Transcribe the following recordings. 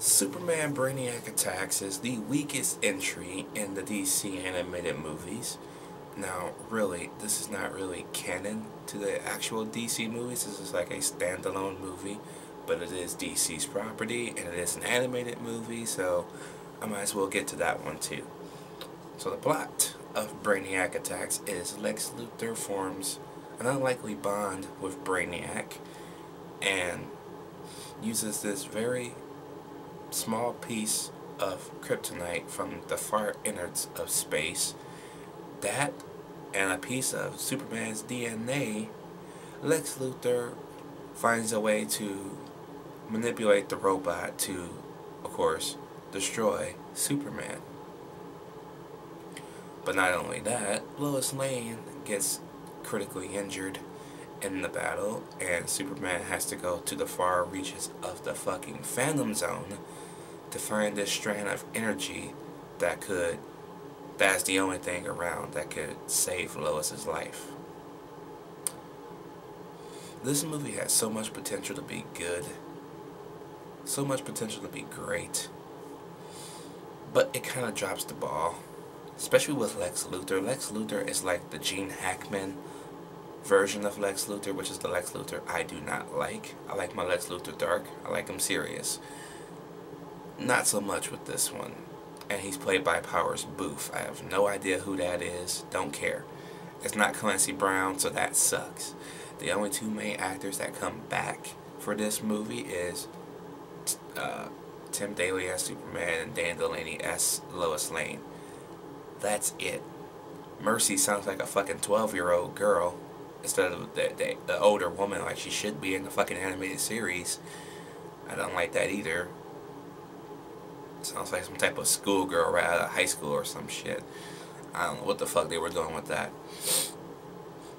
Superman Brainiac Attacks is the weakest entry in the DC animated movies. Now, really, this is not really canon to the actual DC movies. This is like a standalone movie, but it is DC's property, and it is an animated movie, so I might as well get to that one too. So the plot of Brainiac Attacks is Lex Luthor forms an unlikely bond with Brainiac, and uses this very small piece of kryptonite from the far innards of space. That and a piece of Superman's DNA, Lex Luthor finds a way to manipulate the robot to, of course, destroy Superman. But not only that, Lois Lane gets critically injured in the battle, and Superman has to go to the far reaches of the fucking Phantom Zone to find this strand of energy that could, that's the only thing around that could save Lois's life. This movie has so much potential to be good, so much potential to be great, but it kind of drops the ball, especially with Lex Luthor. Lex Luthor is like the Gene Hackman version of Lex Luthor, which is the Lex Luthor I do not like. I like my Lex Luthor dark. I like him serious. Not so much with this one. And he's played by Powers Boothe. I have no idea who that is. Don't care. It's not Clancy Brown, so that sucks. The only two main actors that come back for this movie is uh, Tim Daly as Superman and Dan Delany as Lois Lane. That's it. Mercy sounds like a fucking 12 year old girl instead of the, the, the older woman like she should be in the fucking animated series. I don't like that either. Sounds like some type of schoolgirl right out of high school or some shit. I don't know what the fuck they were doing with that.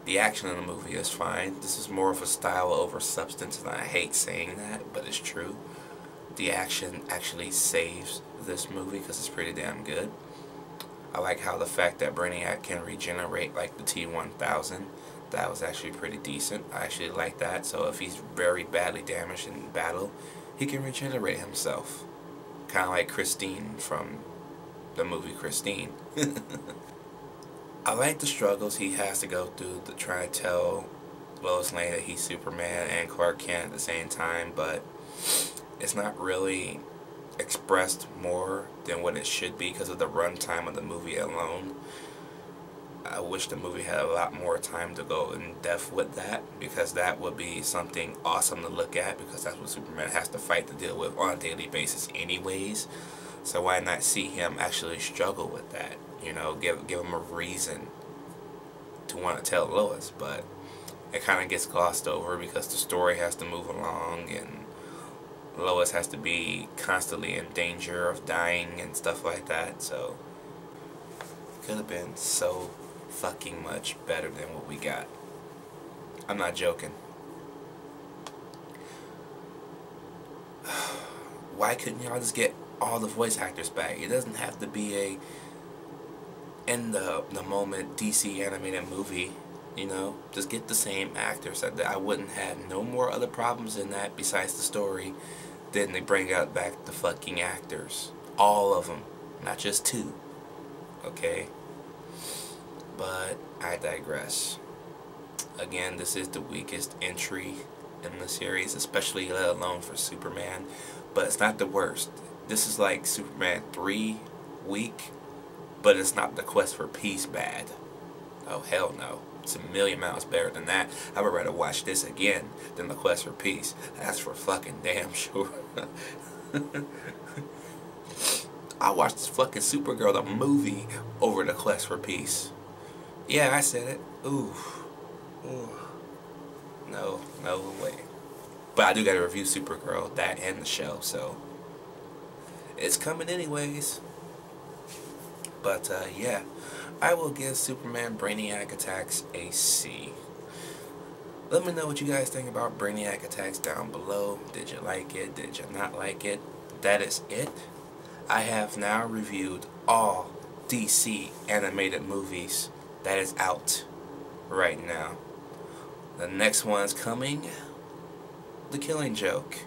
The action in the movie is fine. This is more of a style over substance, and I hate saying that, but it's true. The action actually saves this movie because it's pretty damn good. I like how the fact that Brainiac can regenerate like the T-1000 that was actually pretty decent. I actually like that. So if he's very badly damaged in battle, he can regenerate himself. Kind of like Christine from the movie Christine. I like the struggles he has to go through to try to tell Lois Lane that he's Superman and Clark Kent at the same time, but it's not really expressed more than what it should be because of the runtime of the movie alone. I wish the movie had a lot more time to go in depth with that because that would be something awesome to look at because that's what Superman has to fight to deal with on a daily basis anyways. So why not see him actually struggle with that? You know, give give him a reason to want to tell Lois, but it kind of gets glossed over because the story has to move along and Lois has to be constantly in danger of dying and stuff like that. So it could have been so fucking much better than what we got. I'm not joking. Why couldn't y'all just get all the voice actors back? It doesn't have to be a in the the moment DC animated movie, you know. Just get the same actors. I, I wouldn't have no more other problems in that besides the story. Then they bring out back the fucking actors, all of them, not just two. Okay. But I digress. Again, this is the weakest entry in the series, especially let alone for Superman. But it's not the worst. This is like Superman 3 weak, but it's not the Quest for Peace bad. Oh, hell no. It's a million miles better than that. I would rather watch this again than the Quest for Peace. That's for fucking damn sure. I watched fucking Supergirl the movie over the Quest for Peace. Yeah, I said it. Ooh. Ooh. No, no way. But I do gotta review Supergirl, that and the show, so it's coming anyways. But uh, yeah, I will give Superman Brainiac Attacks a C. Let me know what you guys think about Brainiac Attacks down below. Did you like it? Did you not like it? That is it. I have now reviewed all DC animated movies that is out right now. The next one's coming, The Killing Joke.